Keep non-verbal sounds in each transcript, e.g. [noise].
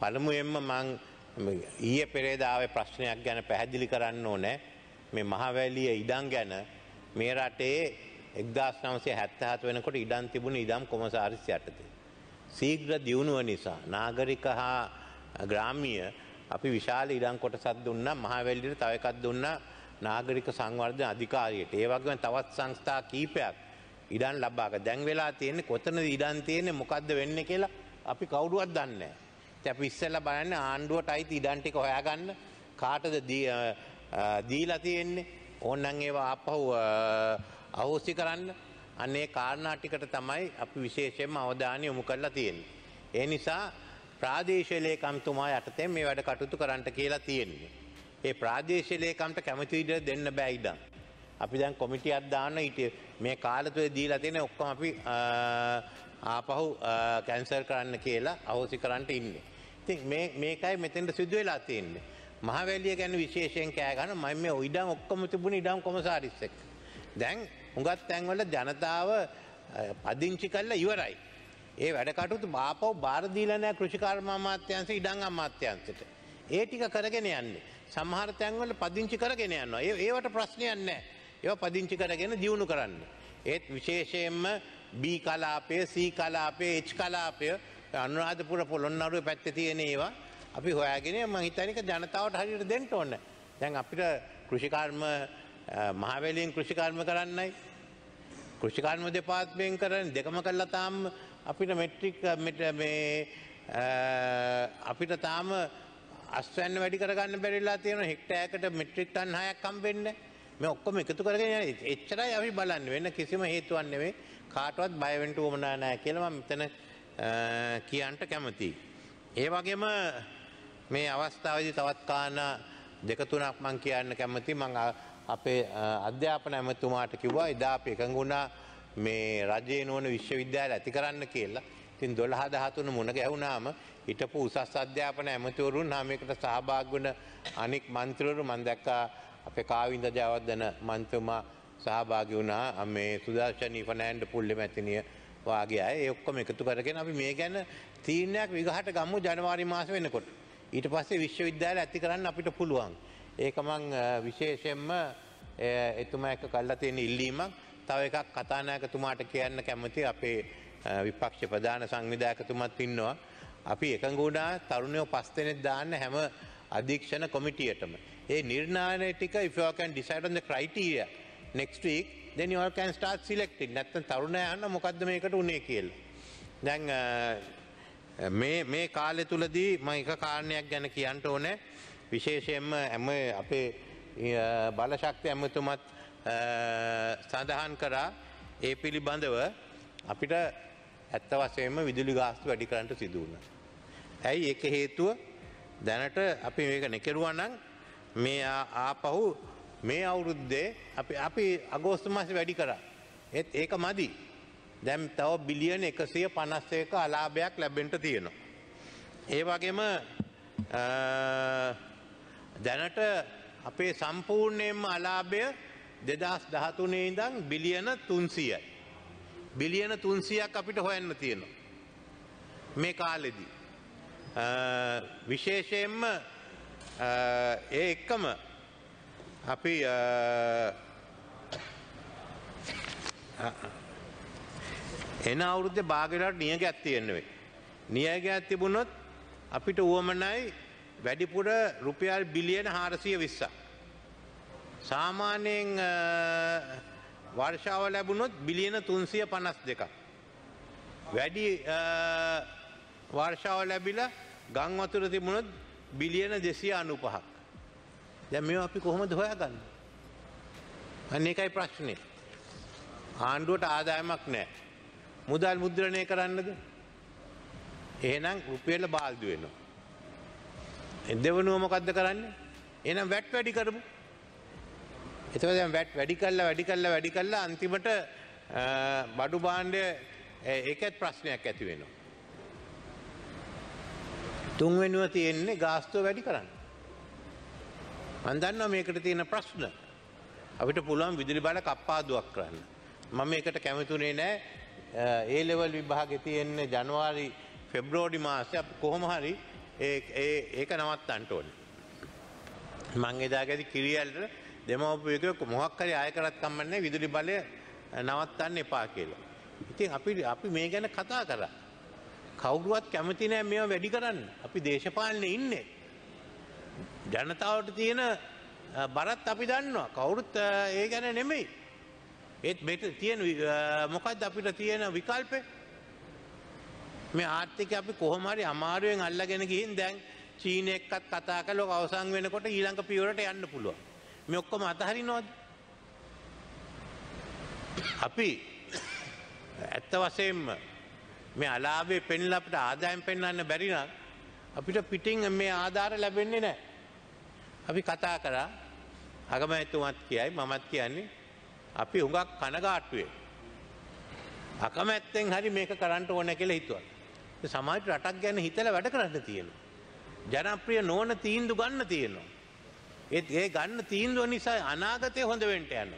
පළමුුවෙන්ම මං ඊය පෙරේදාව ප්‍රශ්නයක් ගැන පැහැදිලි කරන්න ඕනෑ මේ මහවැලිය ඉඩං ගැන මේ රටේ එක්දස් නවසේ හැත්තහත් වෙනකොට ඉඩන් තිබුණ ඉඩම් කොමසාරිස් යටතේ. සීග්‍ර දියුණුව නිසා නාගරික හා ග්‍රාමිය අපි විශාල ඉඩම් කොටසත් දුන්න මහවැල්ලිට තවකත් දුන්න නාගරික සංවර්ධන අධිකාරයට ඒවගම තවත් සංස්ථා කීපයක් ඉඩන් ලබාක දැන් වෙලා තියෙන්නේ කොතන ඉඩන් තියෙන්නේ මොකක්ද වෙන්න කියලා අපි කවුරුවත් දන්න. තැප ඉස්සල්ල බලන්න ආණ්ඩුවට අයිති ඉඩන්ටික හොයාගන්න කාටද දීලා තියෙන්නේ ඕන්නන් ඒවා අපහු අහෝසි කරන්න අන්නේ කාරණාටිකට තමයි අපි විශේෂයෙන්ම අවධානය යොමු කරලා තියෙන්නේ. ඒ නිසා ප්‍රාදේශලේකම්තුමා යටතේ මේ වැඩ කටුතු කරන්නට කියලා තියෙන්නේ. ඒ ප්‍රාදේශලේකම්ට කැමතිවිට දෙන්න බැයිඩම්. අපි දැන් කොමිටියක් දාන්න ඊට මේ කාලතුවේ දීලා තියෙන ඔක්කොම අපි ආපහු කැන්සර් කරන්න කියලා අහෝසි කරන්නට ඉන්නේ. ඉතින් මේකයි මෙතෙන්ට සිදු වෙලා තියෙන්නේ. මහවැලිය ගැන විශේෂයෙන් කෑගන්න මම මේ ඉඩම් ඔක්කොම තිබුණ ඉඩම් කොමසාරිස්සෙක්. දැන් හුඟත් තැන්වල ජනතාව පදිංචි කල්ල ඉවරයි. ඒ වැඩකටුතු බාපව බාරදීලනෑ කෘෂිකාර්ම අමාත්‍යන්ස ඉඩං අමාත්‍යන්සට. ඒ ටික කරගෙන යන්නේ. සමහර තැන්වල පදිංචි කරගෙන යන්න ඒ ඒවට ප්‍රශ්නයන්න ඒව පදිංචි කරගෙන දියුණු කරන්න. ඒත් විශේෂයෙන්ම බී කලාපය සී කලාපය එච් කලාපය අනුරාධපුර පොළොන්නරුව පැත්ත තියෙන ඒවා අපි හොයාගෙන මහිතනික ජනතාවට හරියට දෙන්නට ඕන්න. දැන් අපිට කෘෂිකර්ම මහවැලියෙන් කෘෂිකර්ම කරන්නයි. කෘෂිකර්ම දෙපාත්මයෙන් කරන දෙකම කල්ලා තාම් අපිට මෙට්‍රික් අපිට තාම අස්වන්න වැඩි කරගන්න බැරිලා තියෙන හෙක්ටෑකට මෙට්‍රික් ටන් හයක් කම්බෙන්න මේ ඔක්කොම එකතු කරගෙන එච්චරයි අපි බලන්න. වෙන්න කිසිම හේතුවන්නෙවේ කාටවත් බයවෙන්ට ෝමනා නෑ කියලම මෙතන කියන්ට කැමතියි. ඒ වගේම මේ අවස්ථාවදි තවත් කාන දෙකතුනක් මං කියන්න කැමති මං අපේ අධ්‍යාපන ඇමතුමාට කිව්වා එදා අප එකඟුණා මේ රජයේ නොවන විශ්වවිද්‍යාල ඇති කරන්න කියලා. තින් දොළහ දහතුන මුණ ගැහුණාම හිටපු උසස් අධ්‍යාපන ඇමතිවරුන් හමකට සහභාග්වන අනික් මන්ත්‍රවරු මන්දැක්කා අපේ කාවින්ද ජයවත්දන මන්තුමා සහභාගි වුණා මේ සුදර්ශනී ෆනෑන්ඩ පුල්ලි මැතිනිය වාගේ අය ඔක්කොම එකතු කරගෙන අපි මේ ගැන තීරණයක් විගහට ගම්මු ජනවාරි මාස වෙනකොට. ඊට පස්සේ විශ්වවිද්‍යාල ඇති කරන්න අපිට පුළුවන්. ඒකමං විශේෂෙන්ම එතුම එක කල්ලා තියෙන ඉල්ලීමක් තව එකක් කතානායකතුමාට කියන්න කැමති අපේ විපක්ෂ ප්‍රධාන සංවිධායකතුමත් ඉන්නවා. අපි එකගුණා තරුණයෝ පස්තනෙත් දාන්න හැම අධීක්ෂණ කොමිටියටම. ඒ නිර්ණානය ටික ඉෆෝකන් ඩිසයිඩන් ක්‍රයිටීය next week then you all can start selecting නැත්තම් තරුණය යන්න මොකක්ද මේකට උනේ කියලා. දැන් මේ මේ කාලෙ තුලදී මම එක කාරණයක් ගැන කියන්න ඕනේ විශේෂයෙන්ම හැම අපේ බලශක්ති ඇමතුමත් සඳහන් කරා ඒ පිළිබඳව අපිට ඇත්ත වසයෙන්ම විදුලි ගාස්තු වැඩි කරන්නට සිදුවන්න. ඇයි එක හේතුව දැනට අපි මේක නෙකරුවනං මේ ආපහු මේ අවුරුද්දේ අපි අපි අගෝස්තු මාස වැඩි කර. ඒත් ඒක මදි. දැම් තව බිලියන එකසිය පනස්සයක අලාභයක් ලැබෙන්ට තියෙනවා. ඒ වගේම දැනට අපේ සම්පූර්ණයෙන්ම අලාභය දෙදස් දහතුනේ ඉඳං බිලියන තුන්සියයි. බිලියන තුන්සියක් අපිට හොයන්න තියෙනවා. මේ කාලෙදී. විශේෂයෙන්ම ඒ එක්කම අපි එන අවුරුද්ධ භාගරට නියග ඇත්තියෙන්නුවේ. නියග ඇතිබුණොත් අපිට වුවමනයි වැඩිපුර රුපියල් බිලියන හාරසිය විස්සා. සාමාන්‍යයෙන් වර්ෂාව ලැබුණොත් බිලියන තුන්සිය පනස් දෙක. වැඩි වර්ෂාව ලැබිල ගංවතුර තිබුණොත් බිලියන දෙසිය අනු පහක්. දැ මේ අපි කොහොමද හොයාගන්න. අන්න එකයි ප්‍රශ්නය. ආණ්ඩුවට ආදායමක් නෑ. මුදල් මුද්‍රණය කරන්නද. එහෙනම් රුපියල බාල්දු වෙනවා. එදවනුවමකක්ද කරන්න එනම් වැට් වැඩි කරමු. එතව වැට් වැඩි කල්ල වැඩි කල්ල වැඩි කල්ල අන්තිමට බඩු බාණ්ඩය ඒකත් ප්‍රශ්නයක් ඇති වෙනවා. තුන්වෙනුව තියෙන්නේ ගාස්තුව වැඩි කරන්න. මන්දන්න මේකට තියෙන ප්‍රශ්න අපිට පුළුවන් විදුලි බල කප්පාදුවක් කරන්න. මම එකට කැමතුනේ නෑ ඒ ලෙවල් විභාග තියෙන්නේ ජනවාරි ෆෙබ්‍රෝඩි මාසය කොහොම හරි ඒක නවත්තන්ට ඕන. මං එදා ගැති කිරියල්ට දෙමවපයක මොහක්කරි අය කරත් කම්මන්නේ විදුලි බලය නවත්තන්න එපා කියලා. ඉතින් අපි අපි මේ ගැන කතා කර. කවුරුවත් කැමති නෑ මෙ වැඩි කරන්න. අපි දේශපාලන ඉන්නේ. ජනතාවට තියෙන බරත් අපි දන්නවා. කවුරුත් ඒ ගැන නෙමෙයි. ඒත් මෙට තියෙන මොකක්ද අපිට තියෙන විකල්පය මේ ආර්ථික අපි කොහොමරි අමාරුවෙන් අල්ලගෙන ගිහින් දැන් චීන එක්කත් කතා කළො අවසං වෙනකොට ඊළඟ පියවරට යන්න පුළුව මේ ඔක්කොම අතහරි නොද අපි ඇත්ත වසයෙන්ම මේ අලාබේ පෙන්ල අපට ආදායම් පෙන්න්න බැරිනම් අපිට පිටිං මේ ආධාර ලැබෙන්නේ නෑ අපි කතා කරා අගම ඇතුමත් කියයි මමත් කියන්නේ අපි හුඟක් කනගාටුවේ අකමැත්තෙන් හරි මේක කරන්නට ඕන කියල හිතුවල් සමාජ රටක් ගැන හිතල වැඩ කරන්න තියෙනවා. ජනප්‍රිය නෝන තීන්දු ගන්න තියෙනවා. ඒත් ඒ ගන්න තීන්දුව නිසා අනාගතය හොඳ වෙන්ට යන්න.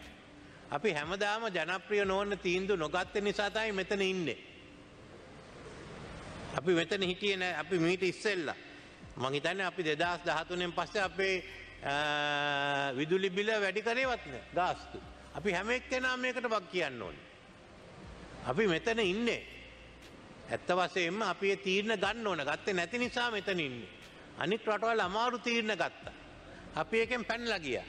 අපි හැමදාම ජනප්‍රිය නෝන තීන්දු නොගත්ත නිසාතයි මෙතන ඉන්නේ. අපි මෙතන හිටිය නෑ අපි මීට ඉස්සෙල්ල. මහිතන්න අපි දෙදස් දහතුනෙන් පස්සේ අපේ විදුලි බිල වැඩි කරේවත්න ගාස්තු. අපි හැම එක්කෙනා මේකට බක් කියන්න ඕන. අපි මෙතන ඉන්නේ. ඇත්ත වසයෙන්ම අපි තීරණ ගන්න ඕන ගත්තේ නැති නිසා මෙතන ඉන්නේ. අනික් රටවල් අමාරු තීරණ ගත්තා. අපි එකෙන් පැන්ලා ගියා.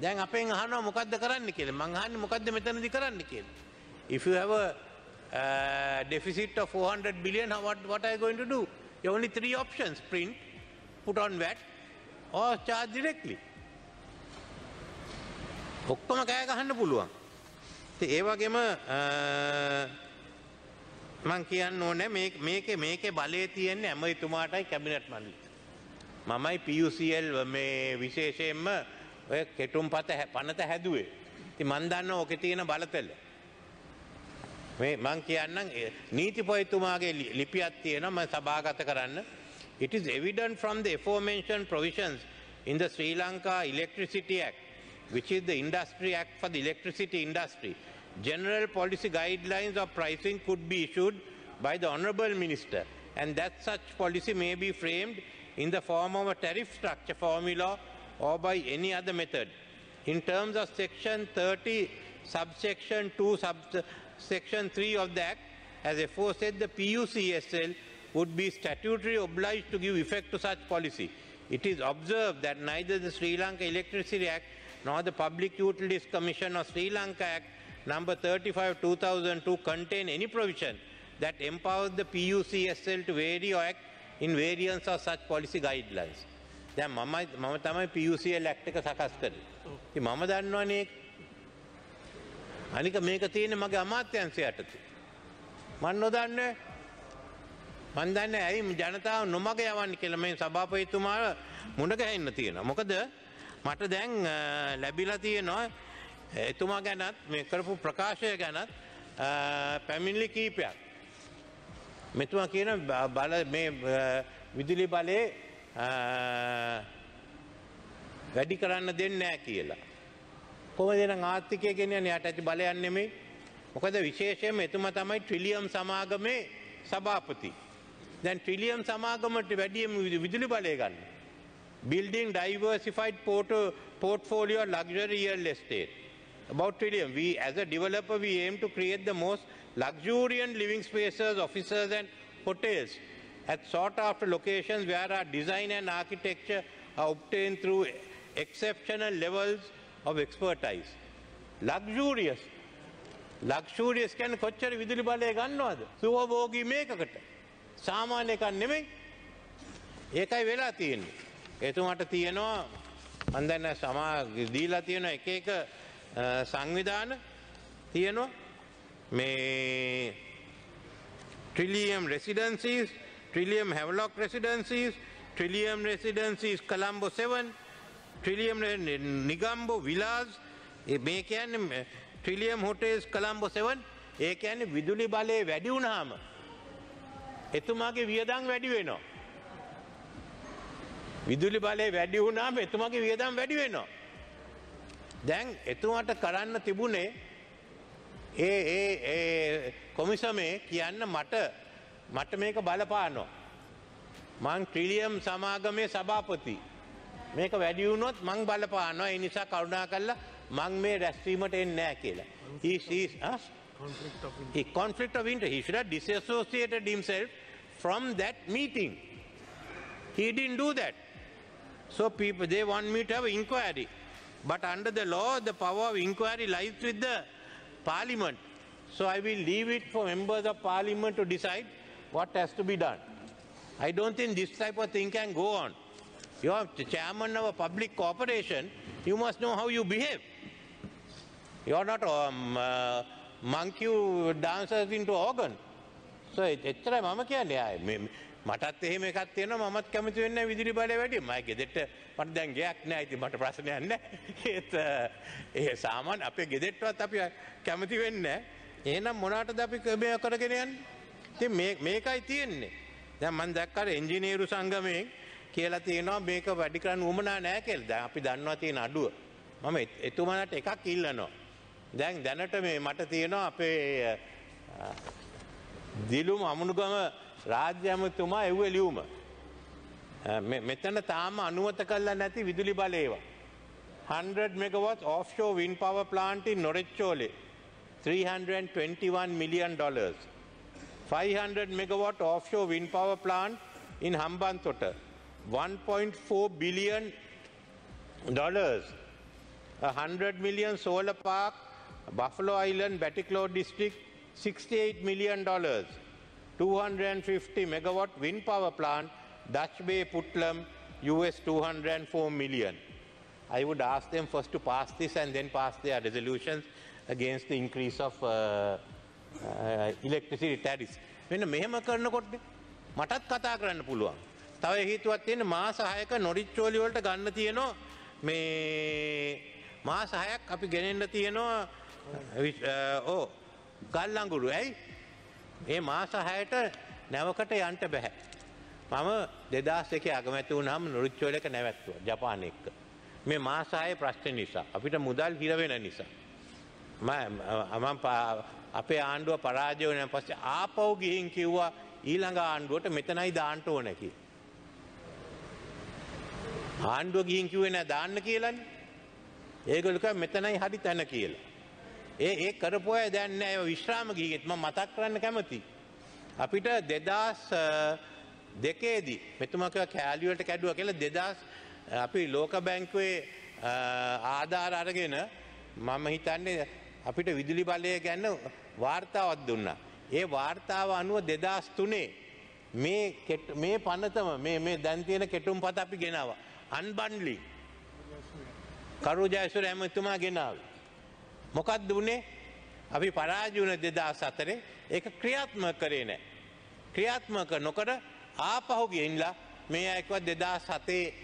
දැන් අපෙන් අහනවා මොකද්ද කරන්න කියලා. මං අහන්නේ මොකද්ද මෙතනදි කරන්න කියලා. If you have a uh, deficit of 400 billion, what, what are you going to do? You have only three options, print, put on VAT or charge directly. ඔක්කොම කෑ ගහන්න පුළුවන්. ඒ වගේම uh, මං කියන්න ඕනෑ මේක මේක බලය තියෙන්නේ ඇමරිතුමාටයි කැබිනට් මල්ලි. මමයි පියුසිල් මේ විශේෂයෙන්ම ඔය කෙටුම් පත පනත හැදුවේ. ති මන්දන්න ඕක තියෙන බලතෙල්ල. මේ මං කියන්නම් නීති පොයිතුමාගේ ලිපියත් තියෙන ම සභාගත කරන්න. It is evident from the aforementioned provisions in the Sri Lanka Electricity Act, which is the Industry Act for the electricity industry, general policy guidelines of pricing could be issued by the Honourable Minister and that such policy may be framed in the form of a tariff structure formula or by any other method. In terms of section 30, subsection 2, subsection 3 of the Act, as aforesaid, the PUCSL would be statutorily obliged to give effect to such policy. It is observed that neither the Sri Lanka Electricity Act nor the Public Utilities Commission or Sri Lanka Act number 35 2002 contain any provision that empowers the PUCSL to vary or act in variance of such policy guidelines. දැන් මම මම තමයි PUCL act එක සකස් කරේ. ඉතින් මම දන්නවනේ අනික මේක තියෙන්නේ මගේ අමාත්‍යංශය යටතේ. මන් නොදන්නේ මන් දන්නේ ඇයි ජනතාව නොමග යවන්නේ කියලා මේ සභාපතිතුමා මුණ ගැහෙන්න තියෙනවා. මොකද මට දැන් ලැබිලා තියෙනවා එතුමා ගැනත් මේ කරපු ප්‍රකාශය ගැනත් පැමිණිලි කීපයක්. මෙතුමා කියන බල මේ විදුලි බලය වැඩි කරන්න දෙන්න නෑ කියලා. කොම දෙන ආර්ථිකය ගෙනයන යට ඇති බලයන් නෙමේ මොකද විශේෂයෙන් එතුම තමයි ට්‍රිලියම් සමාගමේ සභාපති. දැන් ට්‍රිලියම් සමාගමට වැඩියම විදුලි බලය ගන්න. Building diversified port portfolio luxury real estate. About trillion. We, as a developer, we aim to create the most luxuriant living spaces, offices and hotels at sought after locations where our design and architecture are obtained through exceptional levels of expertise. Luxurious. ලක්ෂූරියස් කැන කොච්චර විදුලි බලය ගන්නවාද සුවබෝගී මේකකට සාමාන්‍යකන් නෙමෙයි ඒකයි වෙලා තියෙන්නේ. එතුමට තියෙනවා අන්දන්න සමා දීලා තියෙන එක එක සංවිධාන තියෙනවා මේ Trillium Residencies, Trillium Havelock Residencies, Trillium Residencies Colombo 7, Trillium Nigambo Villas, e මේ කියන්නේ Trillium Hotels Colombo 7, ඒ කියන්නේ විදුලි බලය වැඩි වුණාම එතුමාගේ වියදම් වැඩි වෙනවා. විදුලි බලය වැඩි වුණාම එතුමාගේ වියදම් වැඩි වෙනවා. දැන් එතුමාට කරන්න තිබුණේ ඒ ඒ කොමිසමේ කියන්න මට මට මේක බලපානෝ. මං ට්‍රිලියම් සමාගමේ සභාපති. මේක වැඩියුණොත් මං බලපානවා ඒ නිසා කරුණා කල්ලා මං මේ රැස්වීමට එන්න නෑ කියලා. Conflict of interest. He conflict of interest. He should have disassociated himself from that meeting. He didn't do that. So people they want me to have inquiry. But under the law, the power of inquiry lies with the parliament. So I will leave it for members of parliament to decide what has to be done. I don't think this type of thing can go on. You are the chairman of a public corporation, you must know how you behave. You are not um, uh, monkey who dances into organ. So e-, එච්චරයි මම කියන්නේ ආයේ මේ- මේ- මටත් එහෙම එකක් තියෙනවා මමත් කැමති වෙන්නේ නැහැ විදුලි බලය වැඩි. මම ගෙදරට මට දැන් ගයක් නැහැ. ඉතින් මට ප්‍රශ්නයක් නැහැ. [laughs] ඒත් අ, ඒ සාමාන්‍ය අපේ ගෙදරටවත් අපි කැමති වෙන්නේ නැහැ. එහෙනම් මොනකටද අපි මේ කරගෙන යන්නේ? ඉතින් මේ මේකයි තියෙන්නේ. දැන් මම දැක්ක අර එන්ජිනේරු සංගමයෙන් කියලා තියෙනවා මේක වැඩි කරන්න උවමනා නැහැ කියලා. දැන් අපි දන්නවා තියෙන අඩුව. මම එත්- එතුමාලට එකක් ඉල්ලනවා. දැන් දැනට මේ මට තියෙනවා අපේ අ, දිලුම අමුණුගම රාජ්‍ය ඇමතුමා එව්ව ලියුම. අ, මෙ- මෙතන තාම අනුවත කල්ලා නැති විදුලි බලේවා. 100 megawatts offshore wind power plant in Norechole, 321 million dollars. 500 megawatt offshore wind power plant in Hambantota, 1.4 billion dollars. A 100 million solar park, Buffalo Island, Batticlow district, 68 million dollars. 250 megawatt wind power plant, Dutch Bay, Putlam, US 204 million. I would ask them first to pass this and then pass their resolutions against the increase of uh, uh, electricity tariffs. මෙන්න මෙහෙම කරනකොට මටත් කතා කරන්න පුළුවන්. තව හේතුවත් තියෙන මාස 6ක නොරිච්චෝලි වලට ගන්න තියෙනවා මේ මාස 6ක් අපි ගෙනෙන්න තියෙනවා විශ්- අ, ඕ ගල් අඟුරු. ඇයි? ඒ මාස 6ට නැවකට යන්න බෑ. මම 2001 අගමැති වුණාම නොරිච්චෝලක නැවැත්තුවා ජපානය එක්ක. මේ මාස 6 ප්‍රශ්න නිසා අපිට මුදල් හිර වෙන නිසා. මම අපේ ආණ්ඩුව පරාජය වන පස්සේ ආපව් ගිහින් කිව්වා ඊළඟ ආණ්ඩුවට මෙතනයි දාන්න ඕන කි. ආණ්ඩුව ගිහින් කිව්වේ නෑ දාන්න කියලන්නේ. ඒගොල්ලෝ කිව්වා මෙතනයි හරි තැන කියලා. ඒ ඒ කරපු අය දැන් නෑ ඒව විශ්‍රාම ගිහිගෙත් මම මතක් කරන්න කැමතියි. අපිට 2000 දෙකේදී මෙතුමා කිව්වා කෑලි වලට කැඩුවා කියලා 2000 අපි ලෝක බැංකුවේ අ, ආධාර අරගෙන මම හිතන්නේ අපිට විදුලි බලය ගැන වාර්තාවක් දුන්නා. ඒ වාර්තාව අනුව 2003 මේ කෙට්- මේ පනතම මේ මේ දැන් තියෙන කෙටුම් පත අපි ගෙනවා. අන්බන්ලි කරු ජයසුර ඇමතුමා ගෙනාව. මොකක්ද වනේ අපි පරාජුන දෙදා සතරේ ඒක ක්‍රියාත්ම කරේ නෑ. ක්‍රියාත්මක නොකර ආපහු ගියන්ලා මේ අයකවත් දෙදා සතේ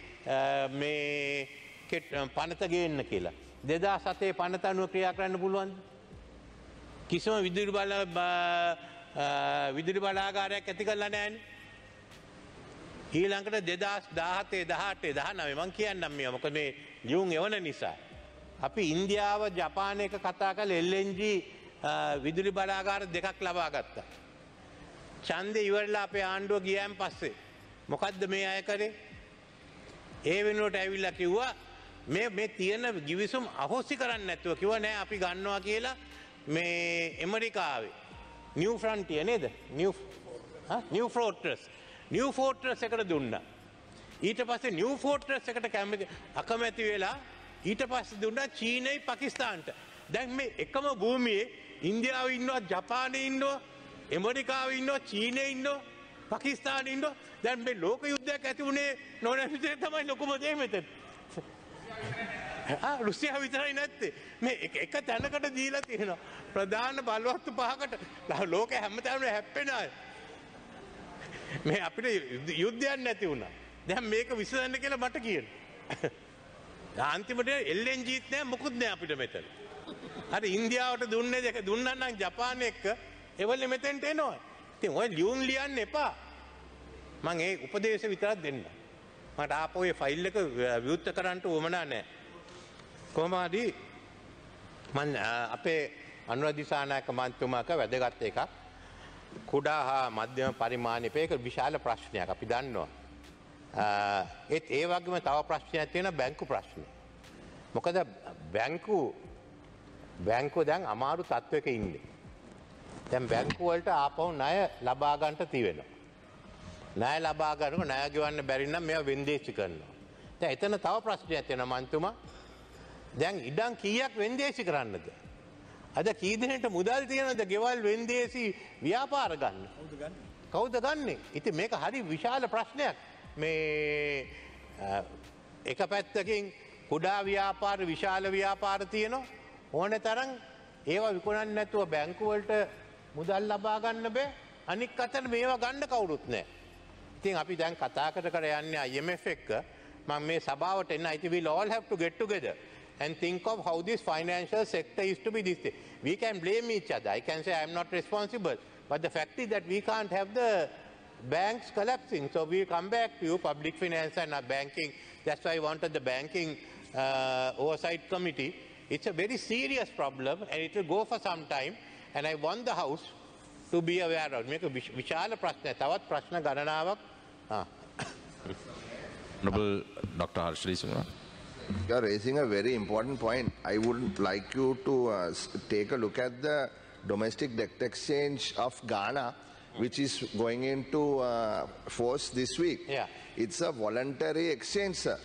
මේ කෙට්- පනත ගේන්න කියලා. දෙදා සතේ පනත අනුව ක්‍රියා කරන්න පුළුවන්. කිසිම විදුරි බල බ- අ, විදුලි බලාගාරයක් ඇති කරලා නෑන. ඊළඟට දෙදස් දාහතේ දහටේ දහනවේ මං කියන්නම් මේ මොක මේ ලියුම් එවන නිසා. අපි ඉන්දියාව ජපානයක කතා කළ එල්ලෙන්ජ විදුලි බලාගාර දෙකක් ලබා ගත්තා. චන්ද ඉවරලා අපේ ආණ්ඩුව ගියම් පස්සේ. මොකක්ද මේ අය කරේ? ඒ වෙනුවට ඇවිල්ල කිව්වා මේ මේ තියෙන ගිවිසුම් අහෝසි කරන්න ඇත්තුව කිව නෑ අපි ගන්නවා කියලා මේ එමරිකාවේ නිව ෆ්‍රන්ටිය නේද? නිව ෆෝට්‍රස් නිව ෆෝට්‍රස් එකට දුන්න. ඊට පස්සේ නිව ෆෝට්‍රස් එකට කැමි අකමැති වෙලා ඊට පස්ස දුන්න චීනයි පකිස්ථාන්ට දැන් මේ එකම භූමියේ ඉන්දියාව ඉන්නවා ජපානය ඉන්නවා එමරිකාව ඉන්නවා චීනය ඉන්නවා පකිස්ථාන ඉන්නවා දැන් මේ ලෝක යුද්ධයක් ඇති වුණේ නොනැවිතේ තමයි ලොකුම දේ මෙතන. රුසියා විතරයි නැත්තේ මේ එක- එක තැනකට දීලා තියෙනවා ප්‍රධාන බලවත්තු පහකට ලා- ලෝක හැමතැනම හැප්පෙන අය. මේ අපිට යුද්ධ- යුද්ධයක් නැති වුණා දැන් මේක විසඳන්න කියලා මට කියන. [laughs] අන්තිමට එල්ලෙන් ජීත් නෑ මොකුත් නෑ අපිට මෙතන. හරි ඉන්දියාවට දුන්නේ දෙක දුන්නන්නම් ජපානය එක්ක එවල්ල මෙතැන්ට එනවා. තින් ඔය ලියුම් ලියන්න එපා. මං ඒ උපදේශ විතරත් දෙන්න. මට ආපෝයේ ෆයිල් එක විවෘත්ත කරන්නට උවමනා නෑ. කොහමදී මන් අ, අපේ අනුවදිසානායක මන්තුමාක වැදගත් එකක් කුඩා හා මධ්‍යම පරිමාණයපයක විශාල ප්‍රශ්නයක් අපි දන්නවා. ඒත් ඒ වගේම තව ප්‍රශ්නයක් තියෙන බැංකු ප්‍රශ්න. මොකද බැංකු බැංකු දැන් අමාරු තත්ත්වක ඉන්නේ. දැන් බැංකුවලට ආපහු ණය ලබාගන්ට තිවෙනවා. ණය ලබාගන්නක ණය ගෙවන්න බැරි නම් මේවා වෙන්දේසි කරනවා. දැන් එතන තව ප්‍රශ්නයක් තියෙනවා මන්තුමා. දැන් ඉඩම් කීයක් වෙන්දේසි කරන්නද? අද කී දෙනෙක්ට මුදල් තියෙනවද ගෙවල් වෙන්දේසි ව්‍යාපාර ගන්න? කවුද ගන්නෙ? ඉතින් මේක හරි විශාල ප්‍රශ්නයක්. මේ එක පැත්තකින් කුඩා ව්‍යාපාර විශාල ව්‍යාපාර තියෙනවා ඕන තරම් ඒවා විකුණන්න නැතුව බැංකුවලට මුදල් ලබා ගන්න බෑ අනික් අතට මේවා ගන්න කවුරුත් නෑ. ඉතින් අපි දැන් කතාකට කර යන්නේ IMF එක්ක මම මේ සභාවට එන්න I think we'll all have to get together and think of how this financial sector is to be this thing. We can blame each other. I can say I am not responsible. But the fact is that we can't have the banks collapsing. So we come back to you, public finance and uh, banking. That's why I wanted the banking uh, oversight committee. It's a very serious problem and it will go for some time. And I want the House to be aware of. මේක විශ- විශාල ප්‍රශ්නයක්. තවත් ප්‍රශ්න ගණනාවක් ආ. Honorable Dr. Harshali Singh. You are raising a very important point. I would like you to uh, take a look at the domestic debt exchange of Ghana, which is going into uh, force this week. Yeah. It's a voluntary exchange, sir.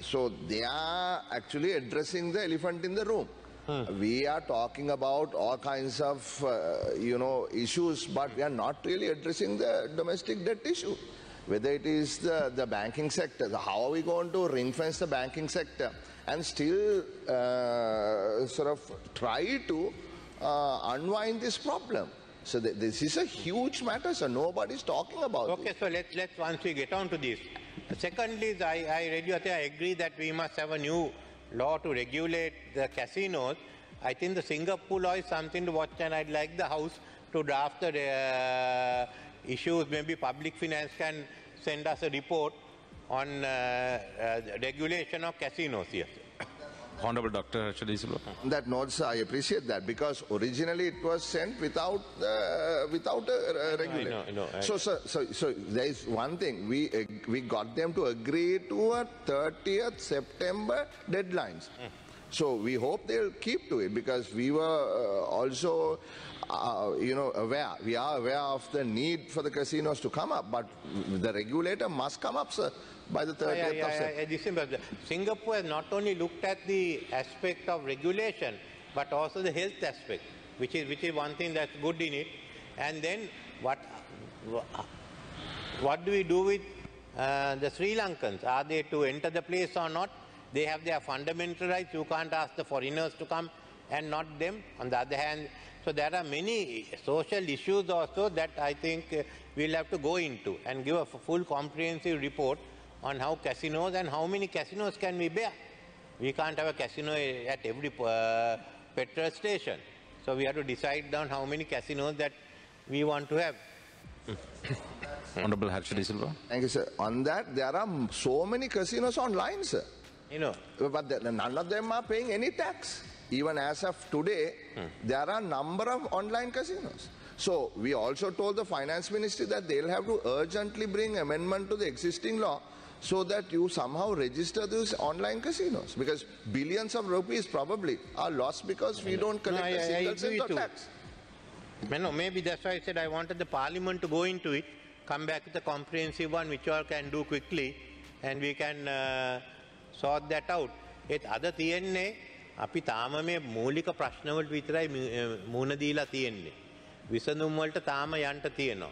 So they are actually addressing the elephant in the room. We are talking about all kinds of, uh, you know, issues, but we are not really addressing the domestic debt issue. Whether it is the, the banking sector, how are we going to ring fence the banking sector and still uh, sort of try to uh, unwind this problem? So th- this is a huge matter, so nobody's talking about it. Okay, so let's, let's once we get on to this. Secondly, is I, I read you, I agree that we must have a new law to regulate the casinos. I think the Singapore law is something to watch and I'd like the House to draft the uh, issues. Maybe public finance can send us a report on uh, uh, regulation of casinos here. Honorable Dr. Harshali Silva. On that note, sir, I appreciate that because originally it was sent without uh, without a, a regulator. know, I know, I so, so, so, so there is one thing we ag- we got them to agree to a 30th September deadlines. So we hope they'll keep to it because we were uh, also, uh, you know, aware. We are aware of the need for the casinos to come up, but the regulator must come up, sir, by the 30th Yeah, of yeah, yeah, yeah, December. Singapore has not only looked at the aspect of regulation, but also the health aspect, which is, which is one thing that's good in it. And then what, what do we do with uh, the Sri Lankans? Are they to enter the place or not? They have their fundamental rights. You can't ask the foreigners to come and not them. On the other hand, so there are many social issues also that I think uh, we'll have to go into and give a full comprehensive report on how casinos and how many casinos can we bear. We can't have a casino at every uh, petrol station. So we have to decide down how many casinos that we want to have. [coughs] Honorable Harshali Silva. Thank you, sir. On that, there are so many casinos online, sir. You know, But none of them are paying any tax even as of today, there are number of online casinos. So we also told the finance ministry that they'll have to urgently bring amendment to the existing law so that you somehow register these online casinos because billions of rupees probably are lost because we don't collect no, a single I, I cent of tax. No, maybe that's why I said I wanted the parliament to go into it, come back with a comprehensive one which all can do quickly and we can uh, sort that out. It other TNA අපි තාම මේ මූලික ප්‍රශ්නවලට විතරයි මි- අ, මුහුණ දීලා තියෙන්නේ. විසඳුම් වලට තාම යන්න තියෙනවා.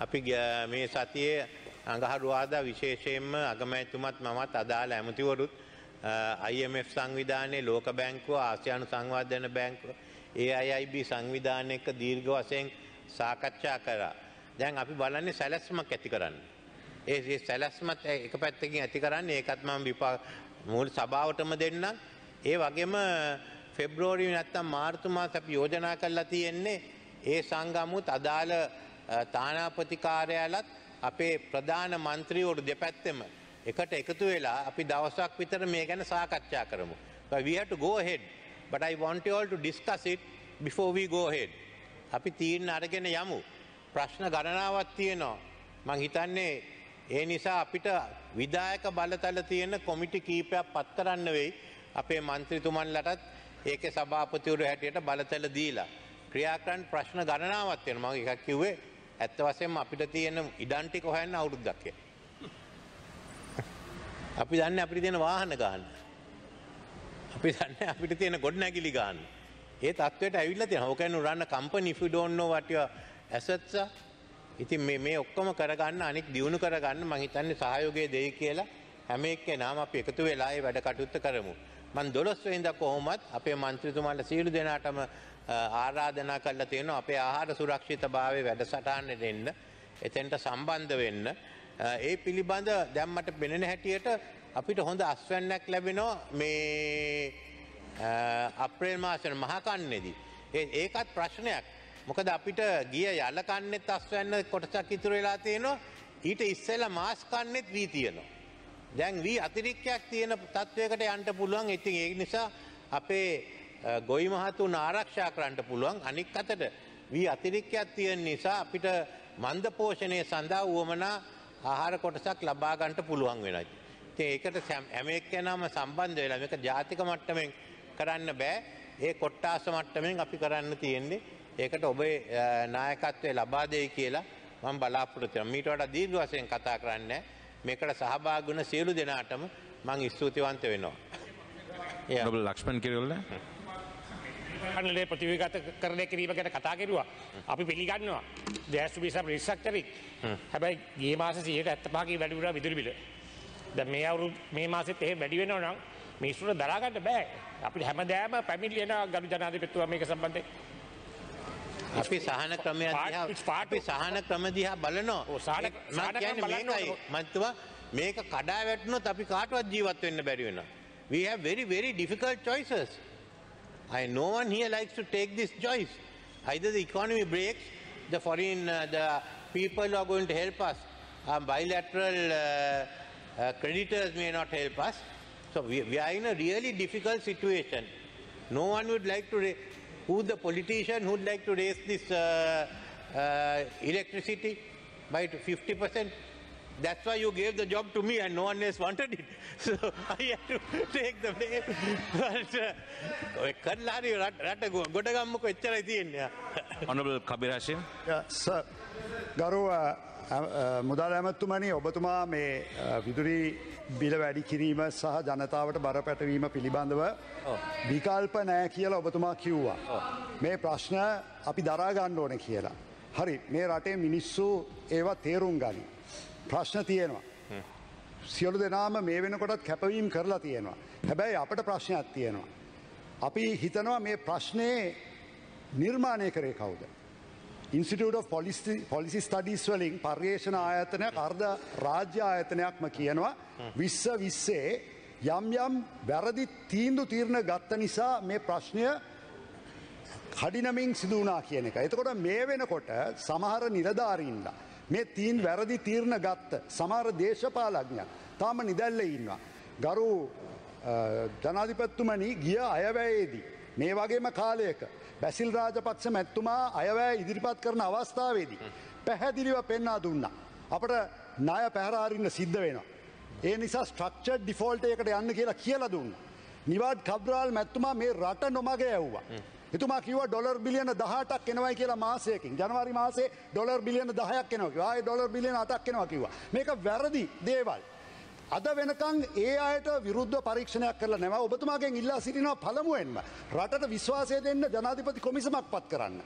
අපි ග- මේ සතියේ අඟහරුවාදා විශේෂයෙන්ම අගමැතිතුමත් මමත් අදාළ ඇමතිවරුත් අ, IMF සංවිධානයේ ලෝක බැංකුව ආසියානු සංවර්ධන බැංකුව AIIB සංවිධානය එක්ක දීර්ඝ වශයෙන් සාකච්ඡා කරා. දැන් අපි බලන්නේ සැලැස්මක් ඇති කරන්න. ඒ ඒ සැලැස්මත් ඇ- එක පැත්තකින් ඇති කරන්නේ ඒකත් මම විපා මූල සභාවටම දෙන්නම්. ඒ වගේම ෆෙබ්‍රෝරි නැත්තම් මාර්තු මාස අපි යෝජනා කරලා තියෙන්නේ ඒ සංගමුත් අදාළ අ, තානාපති කාර්යාලත් අපේ ප්‍රධාන මන්ත්‍රීවරු දෙපැත්තෙම එකට එකතු වෙලා අපි දවසක් විතර මේ ගැන සාකච්ඡා කරමු. But we have to go ahead. But I want you all to discuss it before we go ahead. අපි තීරණ අරගෙන යමු. ප්‍රශ්න ගණනාවක් තියෙනවා. මං හිතන්නේ ඒ නිසා අපිට විදායක බලතල තියෙන කොමිටි කීපයක් පත් කරන්න වෙයි අපේ මන්ත්‍රතුමන්ලටත් ඒක සභාපතිවරු හැටියට බලතල දීලා. ක්‍රියාකරන් ප්‍රශ්න ගණනාවත් වෙන මගේ එකක් කිව්වේ ඇත්ත වසයෙන්ම අපිට තියෙන ඉඩන්ටි කොහැන්න අවුරුද්දක්ය. අපි දන්න අපිට තියෙන වාහන ගාන්න. අපි දන්න අපිට තියෙන ගොඩ නැගිලි ගන්න. ඒ තත්වයට ඇවිල්ල තියෙන හෝකැනු රන්න කම්පනි ෆිඩෝන්නෝ වටය ඇසත්ස ඉතින් මේ මේ ඔක්කොම කරගන්න අනික් දියුණු කරගන්න මහිතන්නේ සහයෝගේ දෙයි කියලා හැම එක්ක නාම අප එකතු වෙලායි වැඩ කටයුත්ත කරමු. මන් දොළොස්වෙහිද කොහොමත් අපේ මන්ත්‍රතුමන්ට සියලු දෙනාටම ආරාධනා කල්ල තියෙන අපේ ආහාර සුරක්ෂිත භාවය වැඩ සටහන්න එන්න එතෙන්ට සම්බන්ධ වෙන්න. ඒ පිළිබඳ දැම්මට පෙනෙන හැටියට අපිට හොඳ අස්වැන්නක් ලැබෙනවා මේ අප්‍රේල් මාසන මහකන්නේදී. ඒකත් ප්‍රශ්නයක් මොකද අපිට ගිය යලකන්නෙත් අස්වැන්න කොටසක් ඉතුර වෙලා තියෙනවා ඊට ඉස්සෙල්ල මාස්කන්නෙත් වී තියෙනවා. දැන් වී අතිරික්කයක් තියෙන තත්ත්වයකට යන්ට පුළුවන් ඉතින් ඒ නිසා අපේ ගොයි මහතුන් ආරක්ෂා කරන්නට පුළුවන් අනික් අතට වී අතිරික්කයක් තියෙන නිසා අපිට මන්ද පෝෂණය සඳහා වුවමනා ආහාර කොටසක් ලබාගන්ට පුළුවන් වෙනයි. ඒකට හැම එක්කෙනාම සම්බන්ධ වෙලා මේක ජාතික මට්ටමෙන් කරන්න බෑ ඒ කොට්ටාස මට්ටමෙන් අපි කරන්න තියෙන්නේ ඒකට ඔබේ නායකත්වය ලබා දෙයි කියලා මම බලාපොරොත්තු වෙනවා. මීට වඩා දීර්ඝ වශයෙන් කතා කරන්නේ මේකට සහභාගී වුණ සියලු දෙනාටම මම ස්තුතිවන්ත වෙනවා. Honorable Lakshman Kirula. අනලේ ප්‍රතිවිගත කරණය කිරීම ගැන කතා කෙරවා. අපි පිළිගන්නවා. දෑස්ු බිසම් රිස්සක්තරෙක් හැබැයි ගේ මාස සියට ඇත්ත පාකි වැඩිවුර විදුරබිල ද මේ අවුරු මේ මාසෙත් එහෙ වැඩිවෙන නම් මිනිස්සුට දරාගන්න බෑ. අපි හැම දෑම පැමිලියන ගඩු ජනාධිපත්තුව මේක සම්බන්ධය අපි සහන ක්‍රමය පාටි සහන ක්‍රම දිහා බලනෝ මත්තුවා මේක කඩා වැටනොත් අපි කාටවත් ජීවත් වෙන්න බැරිවෙන. We have very very difficult choices. I no one here likes to take this choice. Either the economy breaks, the foreign, uh, the people who are going to help us, our bilateral uh, uh, creditors may not help us. So we, we are in a really difficult situation. No one would like to, Who's the politician who'd like to raise this uh, uh, electricity by 50 percent? That's why you gave the job to me and no one else wanted it. [laughs] So I had to take the blame. But uh, Honorable Kabir Hashim. Yeah, sir. ගරුව මුදල් ඇමත්තුමනි ඔබතුමා මේ විදුරි බිල වැඩි කිරීම සහ ජනතාවට බර පැටවීම පිළිබඳව විකල්ප නෑ කියලා ඔබතුමා කිව්වා. මේ ප්‍රශ්න අපි දරාගණ්ඩ ඕන කියලා. හරි මේ රටේ මිනිස්සු ඒවා තේරුම් ගනි. ප්‍රශ්න තියෙනවා. සියලු දෙනාම මේ වෙනකොටත් කැපවීම් කරලා තියෙනවා. හැබැයි අපට ප්‍රශ්නයක් තියෙනවා. අපි හිතනවා මේ ප්‍රශ්නය නිර්මාණය කරේ කවුද. Institute of Policy, Policy Studies වලින් පර්යේෂණ ආයතනයක් අර්ධ රාජ්‍ය ආයතනයක්ම කියනවා විශ්ස විස්සේ යම් යම් වැරදි තීන්දු තීරණ ගත්ත නිසා මේ ප්‍රශ්නය කඩිනමින් සිදුවනා කියන එක. එතකොට මේ වෙනකොට සමහර නිලධාරීන්ද. මේ තීන් වැරදි තීරණ ගත්ත සමහර දේශපාලඥ තාම නිදැල්ල ඉන්නවා. ගරු ජනාධිපත්තුමනි ගිය අයවැයේදී. මේ වගේම කාලයක බැසිල් රාජපක්ෂ මැත්තුමා අයවැය ඉදිරිපත් කරන අවස්ථාවේදී. පැහැදිලිව පෙන්නා දුන්න. අපට ණය පැහරාරින්න සිද්ධ වෙනවා. ඒ නිසා ස්ට්‍රක්චර් ඩිෆෝල්ට එකට යන්න කියලා කියල දුන්න. නිවාඩ් කබ්රාල් මැත්තුමා මේ රට නොමග ඇව්වා. එතුමා කිව ඩොර් බිලියන දහටක් එනවයි කියලා මාසයකින් ජනවාරි මාසේ ඩොර් බිලියන දහයක් එනව ආය ඩොර් බිලියන අටක් එනවා කිව මේක වැරදි දේවල්. අද වෙනකං ඒ අයට විරුද්ධ පරීක්ෂණයක් කරල නැව ඔබතුමාගෙන් ඉල්ලා සිටිනවා පළමුුවෙන්ම රටට විශ්වාසය දෙන්න ජනාධිපති කොමිසමක් පත් කරන්න.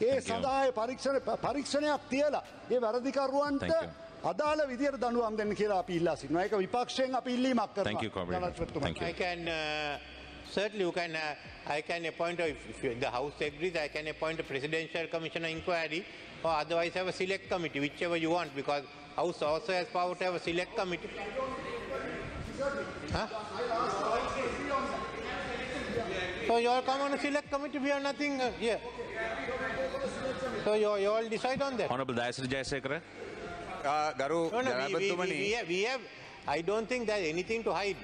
ඒ සඳහාය පරීක්ෂණ පරීක්ෂණයක් තියලා ඒ වැරදිකරුවන්ට. අදාළ විදිර දනුවම් දෙන්න කියලා අපි ඉල්ලා සිටිනවා. එක විපක්ෂයෙන් අපි ඉල්ලීමක් can uh, certainly you can uh, I can appoint a, if you- the House agrees I can appoint a presidential commissioner inquiry or otherwise have a select committee whichever you want because House also has power to have a select committee. Huh? So you all come on a select committee, we have nothing uh, here. So you, you all decide on that. Honorable Dayasri Jayasekara. Uh, Garu, no, no, we, we, we, have, we have, I don't think there's anything to hide.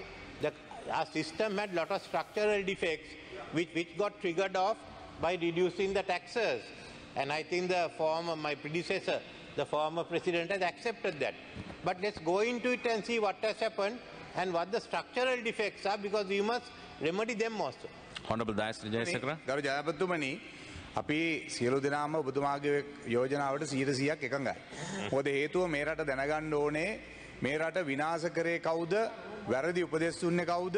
The, our system had lot of structural defects which, which got triggered off by reducing the taxes. And I think the form of my predecessor the former president has accepted that. But let's go into it and see what has happened and what the structural defects are because we must remedy them also. Honorable Dias Jayasekara. ගරු ජයපත්තුමනි අපි සියලු දෙනාම ඔබතුමාගේ යෝජනාවට සීට සියක් එකඟයි. හොද හේතුව මේ රට දැනගණ්ඩ ඕනේ මේ රට විනාස කරේ කවුද වැරදි උපදෙස්තුන්න කවුද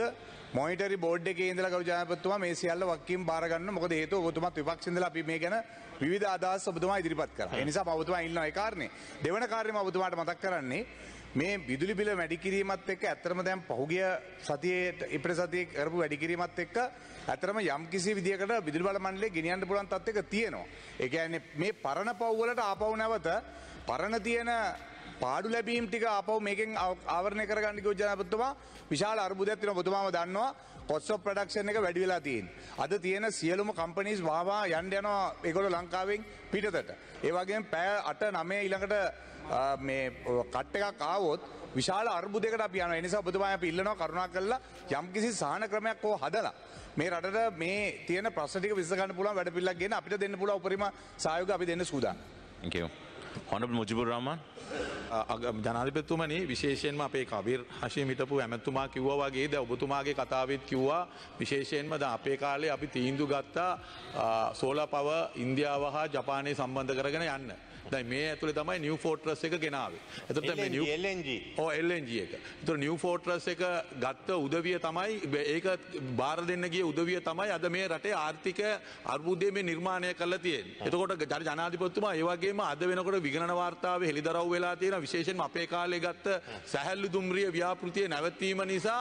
මොයිටරි බෝඩ් එක ඉදල ගරු ජයපත්තුම මේ සියල්ල වක්කින් බාරගන්න මොකද හේතු ඔබතුමත් විපක්ෂිදල අපි මේ ගැන විධ අදහස් ඔබතුමා ඉදිරිපත් කර. නිසා පවතුමා ඉල්ල කාරණය දෙවන කාර්යම ඔබතුමාට මතක් කරන්නේ මේ විදුලි බිල වැඩිකිරීමත් එක්ක ඇතරම දැම් පහුගිය සතියට ඉපට සතිය කරපු වැඩිකිරීමත් එක්ක ඇතරම යම් කිසි විදිකට විදුලි බල මණ්ඩලේ ගෙනියන්න පුළුවන් තත්ත්වයක තියෙනවා. ඒ කියන්නේ මේ පරණ පව්වලට ආපහු නැවත පරණ තියෙන පාඩු ලැබීම් ටික ආපහු මේකෙන් ආව- ආවරණය කරගන්න කිව්ව ජනාධිපතිතුමා විශාල අර්බුදයක් තියෙනවා ඔබතුමාම දන්නවා කොස්ට් ඔෆ් ප්‍රොඩක්ෂන් එක වැඩි වෙලා තියෙන. අද තියෙන සියලුම කම්පනීස් වාවා යන්න යනවා ඒගොල්ලෝ ලංකාවෙන් පිටතට. ඒ වගේම පැය 8 9 ඊළඟට ආ, මේ කට් එකක් ආවොත් විශාල අර්බුදයකට අපි යනවා. ඒ නිසා ඔබතුමා අපි ඉල්ලනවා කරුණා කරලා යම්කිසි සහන ක්‍රමයක් හෝ හදලා මේ රටට මේ තියෙන ප්‍රශ්න ටික විසඳ ගන්න පුළුවන් වැඩ පිළිලක් ගෙන අපිට දෙන්න පුළුවන් උපරිම සහයෝගය අපි දෙන්න සූදානම්. Thank you. Honorable Mujibur Rahman. ජනාධිපත්තුමනි විශේෂයෙන්ම අපේ කවිර් හශය මිටපු ඇමැත්තුමා කිව්ව වගේ ද ඔබතුමාගේ කතාවත් කිව්වා විශේෂයෙන්ම ද අපේ කාලේ අපි තීන්දු ගත්තා සෝල පව ඉන්දියාව හා ජපානය සම්බන්ධ කරගෙන යන්න. දැයි මේ ඇතුළේ තමයි නිව ෆෝට්‍රස් එක ගෙනාවේ. එතට එල්ජ එක. තුර නිව ෆෝට්‍රස් එක ගත්ත උදවිය තමයි ඒක බාර දෙන්න ගිය උදවිය තමයි අද මේ රටේ ආර්ථික අර්බුදය මේ නිර්මාණය කල තියෙන් එතකොට ජන ජනාධිපත්තුමා ඒවගේම අද වෙනකොට විගණ වාර්තාව හෙළිදරව් වෙලා තියෙන විශේෂෙන් අපේ කාලේ ගත්ත සැහැල්ලු දුම්රිය ව්‍යාපෘතිය නැවත්වීම නිසා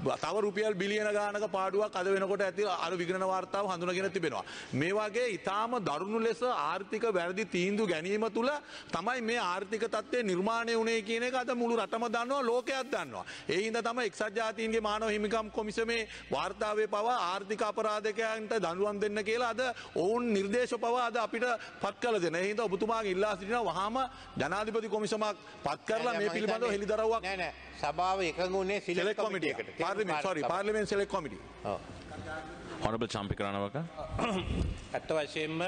තව රුපියල් බිලියන ගානක පාඩුවක් අද වෙනකොට ඇති අර විගණ වාර්තාව හඳුනගෙන තිබෙනවා. මේ වගේ ඉතාම දරුණු ලෙස ආර්ථික වැරදි තීන්දු ගැනීම තුළ තමයි මේ ආර්ථික තත්වය නිර්මාණය වනේ කියන එක අද මුළු රටම දන්නවා ලෝකයක් දන්නවා. ඒහින්ද තම එක්සත් ජාතීන්ගේ මානව හිමිකම් කොමිසමේ වාර්තාවේ පවා ආර්ථික අපරාධකයන්ට දනුවන් දෙන්න කියලා අද ඔවුන් නිර්දේශ පවා අද අපිට පත් කල දෙන හිද ඔබතුමාගේ ඉල්ලා සිටින වහම ජනාධිපති කොමිසමක් පත් කරලා මේ පිළිබඳව හෙළිදරවක් නෑ සභාව එකඟ වුණේ සෙලෙක් කොමිටියකට. පාර්ලිමේන්තු සෝරි පාර්ලිමේන්තු සෙලෙක් කොමිටිය Honorable Champika Ranawaka. [coughs] ඇත්ත වශයෙන්ම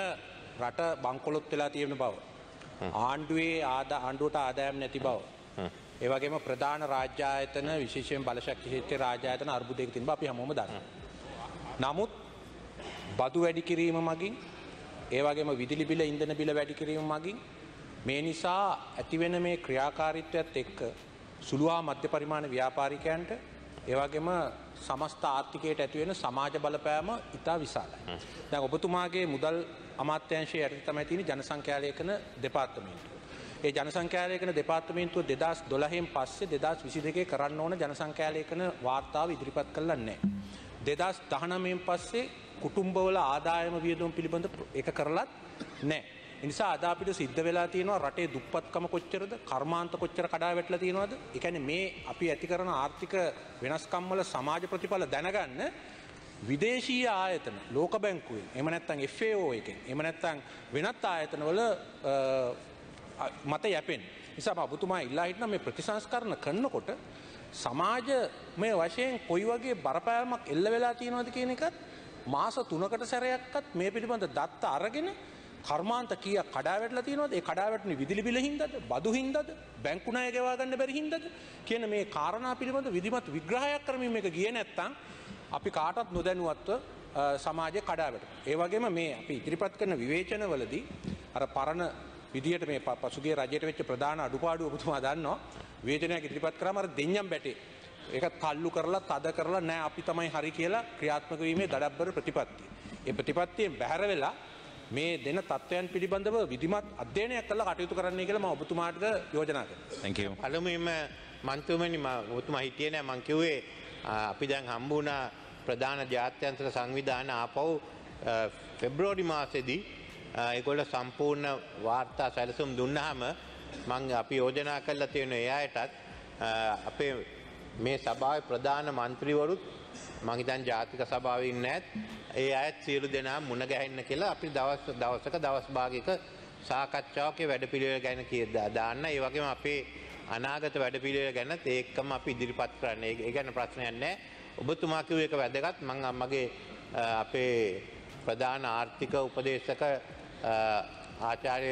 රට බංකොලොත් වෙලා තියෙන බව. ආණ්ඩුවේ ආද ආණ්ඩුවට ආදායම් නැති බව. ඒවගේම ප්‍රධාන රාජ්‍යායතන විශේෂයෙන් බලශක්ති ශේත්‍රයේ රාජ්‍යායතන අර්බුදයක තිබෙන බව අපි හැමෝම දන්නවා. නමුත් බදු වැඩි කිරීම මගින් ඒ වගේම විදුලි බිල ඉන්ධන බිල වැඩි කිරීම මගින් මේ නිසා ඇතිවෙන මේ ක්‍රියාකාරීත්වයත් එක්ක සුළු හා මධ්‍ය පරිමාණ ව්‍යාපාරිකයන්ට ඒ වගේම සමස්ත ආර්ථිකයට ඇතිවෙන සමාජ බලපෑම ඉතා විශාලයි. දැන් ඔබතුමාගේ මුදල් අමාත්‍යංශයේ යටතේ තමයි තියෙන ජනසංඛ්‍යාලේඛන දෙපාර්තමේන්තුව. ඒ ජනසංඛ්‍යාලේඛන දෙපාර්තමේන්තුව 2012න් පස්සේ 2022 කරන්න ඕන ජනසංඛ්‍යාලේඛන වාර්තාව ඉදිරිපත් කළා නැහැ. 2019න් පස්සේ කුටුම්බවල ආදායම වියදම පිළිබඳ ඒක කරලත් නැහැ. නිසා අද අපිට සිද්ධ වෙලා තියෙනවා රටේ දුප්පත්කම කොච්චරද කර්මාන්ත කොච්චර කඩා වැටලා තියෙනවද? ඒ කියන්නේ මේ අපි ඇති කරන ආර්ථික වෙනස්කම් වල සමාජ ප්‍රතිඵල දැනගන්න විදේශීය ආයතන ලෝක බැංකුවෙන් එහෙම නැත්නම් FAO එකෙන් එහෙම නැත්නම් වෙනත් ආයතනවල අ, මත යැපෙන්. නිසා මම ඔබතුමා ඉල්ලා හිටන මේ ප්‍රතිසංස්කරණ කරනකොට සමාජමය වශයෙන් කොයි වගේ බරපෑමක් එල්ල වෙලා තියෙනවද කියන එකත් මාස 3කට සැරයක්වත් මේ පිළිබඳ දත්ත අරගෙන කර්මාන්ත කීයක් කඩා වැටලා තියෙනවද? ඒ කඩා වැටෙන විදුලි බිල හින්දාද? බදු හින්දාද? බැංකු ණය ගෙවා ගන්න බැරි හින්දාද? කියන මේ කාරණා පිළිබඳ විධිමත් විග්‍රහයක් කරමින් මේක ගියේ නැත්තම් අපි කාටවත් නොදැනුවත්ව අ, සමාජය කඩා වැටෙනවා. ඒ වගේම මේ අපි ඉදිරිපත් කරන විවේචනවලදී අර පරණ විදියට මේ ප- පසුගිය රජයට වෙච්ච ප්‍රධාන අඩුපාඩු ඔබතුමා දන්නවා. විවේචනයක් ඉදිරිපත් කරාම අර දෙඤ්ඤම් බැටේ. ඒක තල්ලු කරලා තද කරලා නෑ අපි තමයි හරි කියලා ක්‍රියාත්මක වීමේ දඩබ්බර ප්‍රතිපත්තිය. ඒ ප්‍රතිපත්තියෙන් බැහැර වෙලා මේ දෙන තත්ත්වයන් පිළිබඳව විධිමත් අධ්‍යයනයක් කළා කටයුතු කරන්නයි කියලා මම ඔබතුමාට යෝජනා කරනවා. Thank you. පළමුවෙන්ම මන්තුමනි ඔතුමා හිටියේ නෑ මං කිව්වේ අපි දැන් හම්බ වුණා ප්‍රධාන ජාත්‍යන්තර සංවිධාන ආපහු ආ, පෙබ්‍රවරි මාසෙදී ඒගොල්ලෝ සම්පූර්ණ වාර්තා සැලසුම් දුන්නාම මං අපි යෝජනා කරලා තියෙන ඒ අයටත් අපේ මේ සභාවේ ප්‍රධාන මන්ත්‍රීවරුත් මං හිතන්නේ ජාතික සභාවේ ඉන්නේ නැත් ඒ අයත් සියලු දෙනා මුණ ගැහෙන්න කියලා අපි දවස් දවසක දවස් භාගයක සාකච්ඡාවක වැඩපිළිවෙල ගැන කිය දාන්න ඒ වගේම අපේ අනාගත වැඩපිළිවෙල ගැනත් ඒකම අපි ඉදිරිපත් කරන්න. ඒ ඒ ගැන ප්‍රශ්නයක් නැහැ. ඔබතුමා කිව්ව එක වැදගත්. මම මගේ අ, අපේ ප්‍රධාන ආර්ථික උපදේශක අ, ආචාර්ය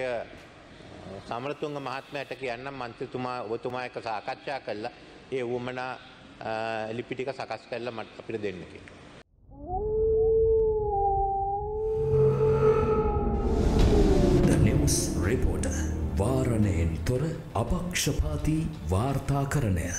සමරතුංග මහත්මයට කියන්නම්. මන්ත්‍රතුමා ඔබතුමා එක සාකච්ඡා කරලා ඒ වුවමනා ලිපිටික සකස් කරලා මට අපිට දෙන්න කියලා. News Reporter වාරණයෙන් තොර අපක්ෂපාති වාර්තාකරණය